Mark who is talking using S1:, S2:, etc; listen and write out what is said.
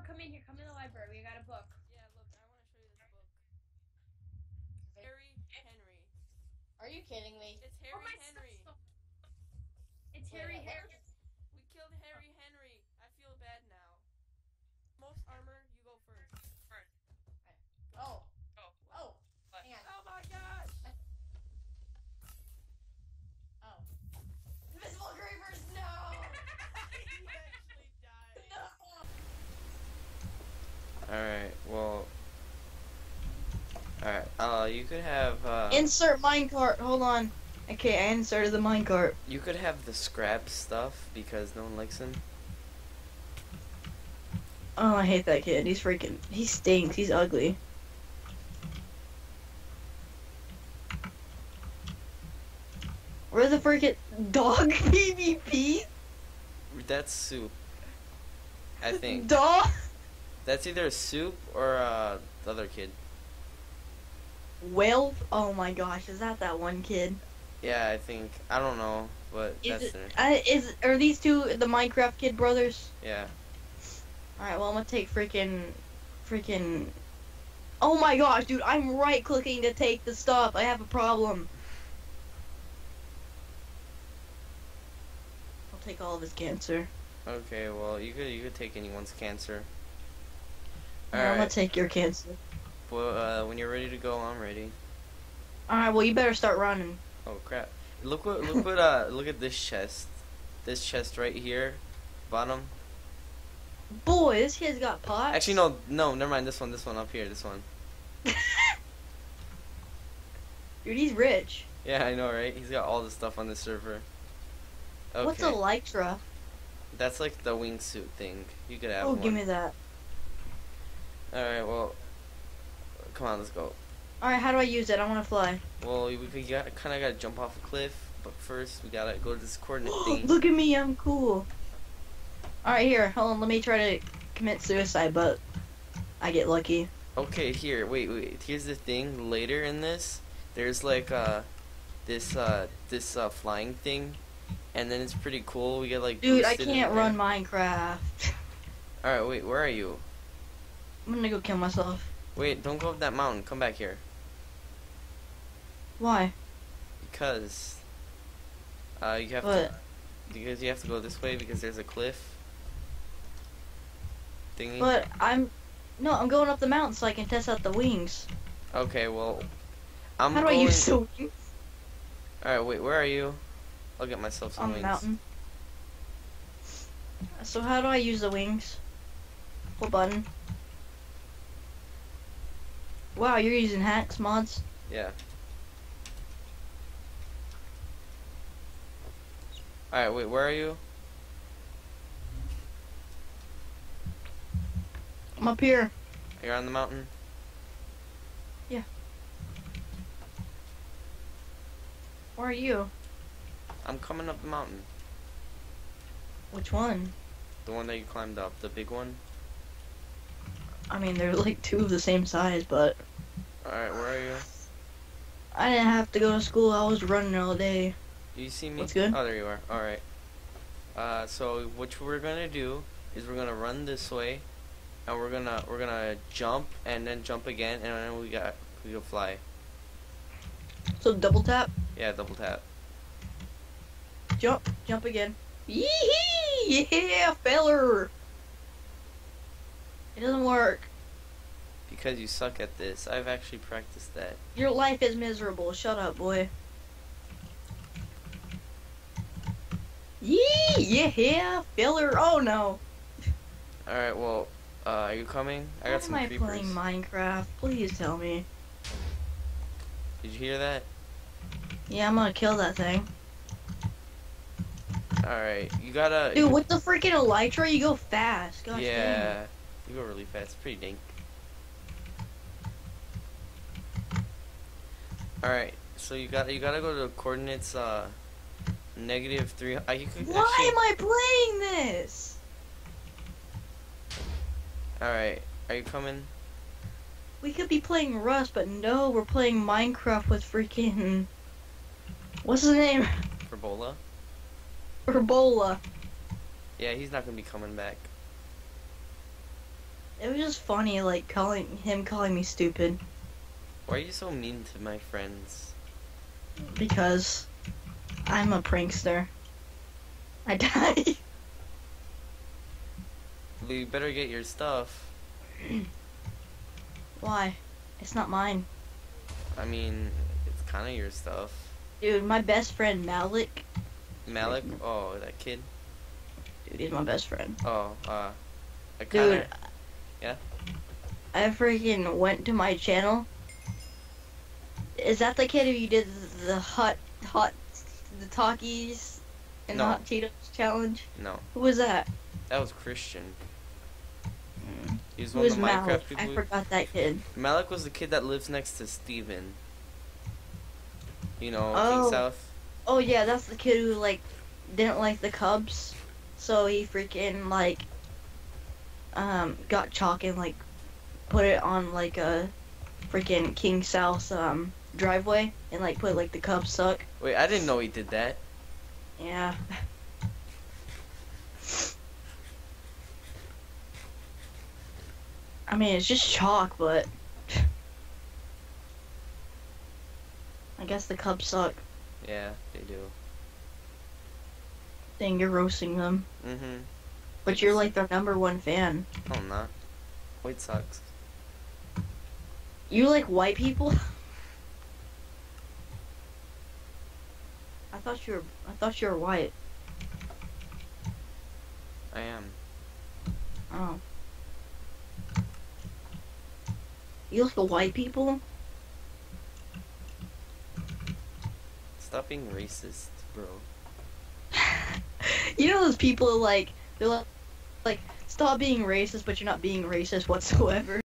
S1: Trevor, come in here. Come in the library. We got a book.
S2: Yeah, look, I want to show you this book. Harry Henry.
S3: Are you kidding me?
S2: It's
S1: Oh
S2: Harry
S1: my
S2: Henry.
S1: so- It's Harry
S3: Wait,
S1: Harry.
S2: We killed Harry Henry. I feel bad now. Most armor, you go first.
S3: Oh.
S2: Oh.
S3: Oh. Hang on.
S2: Oh my gosh!
S3: Oh. Invisible creepers, no!
S2: he actually died.
S3: no!
S4: Alright, well. Uh, you could have, uh.
S5: Insert minecart. Hold on. Okay, I inserted the minecart.
S4: You could have the scrap stuff because no one likes him.
S5: Oh, I hate that kid. He's freaking. He stinks. He's ugly. Where's the freaking dog PvP?
S4: That's soup. I think.
S5: Dog.
S4: That's either soup or, uh, the other kid.
S5: Well, oh my gosh, is that that one kid?
S4: Yeah, I think. I don't know, but
S5: Is
S4: that's
S5: it? I, uh, is are these two the Minecraft kid brothers?
S4: Yeah.
S5: All right, well I'm gonna take freaking, freaking. Oh my gosh, dude! I'm right clicking to take the stuff. I have a problem. I'll take all of his cancer.
S4: Okay, well, you could you could take anyone's cancer.
S5: Alright, I'm gonna take your cancer.
S4: Well, uh, when you're ready to go, I'm ready.
S5: All right, well you better start running.
S4: Oh crap! Look what look what uh look at this chest, this chest right here, bottom.
S5: Boy, this kid's got pots.
S4: Actually, no, no, never mind. This one, this one up here, this one.
S5: Dude, he's rich.
S4: Yeah, I know, right? He's got all the stuff on the server. Okay,
S5: What's a lytra?
S4: that's like the wingsuit thing. You could have
S5: Oh,
S4: one.
S5: give me that.
S4: All right, well, come on, let's go.
S5: All right, how do I use it? I want to fly.
S4: Well, we, we got kind of gotta jump off a cliff, but first we gotta go to this coordinate thing.
S5: Look at me, I'm cool. All right, here, hold on. Let me try to commit suicide, but I get lucky.
S4: Okay, here, wait, wait. Here's the thing. Later in this, there's like uh, this uh, this uh, flying thing, and then it's pretty cool. We get like.
S5: Dude, I can't run Minecraft.
S4: All right, wait. Where are you?
S5: I'm gonna go kill myself.
S4: Wait, don't go up that mountain. Come back here.
S5: Why?
S4: Because. Uh, you have
S5: What?
S4: to. Because you have to go this way because there's a cliff. Thingy.
S5: But I'm. No, I'm going up the mountain so I can test out the wings.
S4: Okay, well. I'm
S5: How do I
S4: going...
S5: use the wings
S4: All right, wait. Where are you? I'll get myself some
S5: on the
S4: wings.
S5: mountain? So how do I use the wings? What button? Wow, you're using hacks mods.
S4: Yeah. Alright, wait, where are you?
S5: I'm up here.
S4: You're on the mountain? Yeah.
S5: Where are you?
S4: I'm coming up the mountain.
S5: Which one?
S4: The one that you climbed up, the big one.
S5: I mean, they're like two of the same size, but
S4: Alright, where are you?
S5: I didn't have to go to school. I was running all day.
S4: Do you see me?
S5: What's good?
S4: Oh, there you are. Alright. Uh, so what we're gonna do is we're gonna run this way, and we're gonna we're gonna jump and then jump again, and then we got we go fly.
S5: So double tap,
S4: Yeah, double tap.
S5: jump, jump again. Yee Yeah, feller. It doesn't work.
S4: Because you suck at this. I've actually practiced that.
S5: Your life is miserable. Shut up, boy. Yee Yeah, feller. Oh no.
S4: Alright, well, uh, are you coming? I
S5: Why
S4: got
S5: am
S4: some
S5: I
S4: creepers.
S5: playing Minecraft? Please tell me.
S4: Did you hear that?
S5: Yeah, I'm gonna kill that thing.
S4: Alright, you gotta.
S5: Dude, with the freaking elytra, you go fast. Gosh dang.
S4: yeah, you go really fast. It's pretty dank. Alright, so you got you gotta go to coordinates uh negative three. Uh, you could
S5: Why
S4: actually,
S5: am I playing this?
S4: Alright, are you coming?
S5: We could be playing Rust, but no, we're playing Minecraft with freaking. What's his name?
S4: For Bola?
S5: Herbola.
S4: Yeah, he's not gonna be coming back.
S5: It was just funny, like calling him calling me stupid
S4: Why are you so mean to my friends?
S5: because I'm a prankster. I die.
S4: Well, you better get your stuff.
S5: Why? It's not mine.
S4: I mean, it's kind of your stuff.
S5: Dude, my best friend Malik.
S4: Malik? Oh, that kid?
S5: Dude, he's my best friend.
S4: Oh, uh. I
S5: Dude.
S4: kinda, Yeah?
S5: I freaking went to my channel. Is that the kid who you did the hot, hot, the talkies and
S4: No.
S5: the hot Cheetos challenge?
S4: No.
S5: Who was that?
S4: That was Christian. He was one
S5: was
S4: of the Minecraft
S5: Malik?
S4: people.
S5: I forgot that kid.
S4: Malik was the kid that lives next to Steven. You know,
S5: Oh.
S4: King South.
S5: Oh yeah, that's the kid who like didn't like the Cubs, so he freaking like um got chalk and like put it on like a freaking King South um driveway and like put like the Cubs suck.
S4: Wait, I didn't know he did that.
S5: Yeah. I mean, it's just chalk, but I guess the Cubs suck.
S4: Yeah, they do.
S5: Then you're roasting them.
S4: Mm-hmm.
S5: But you're like their number one fan.
S4: No, I'm not. White Sox.
S5: You like white people? thought you were. I thought you were white.
S4: I am.
S5: Oh. You like a white people?
S4: Stop being racist, bro.
S5: you know those people like they're like, like stop being racist, but you're not being racist whatsoever.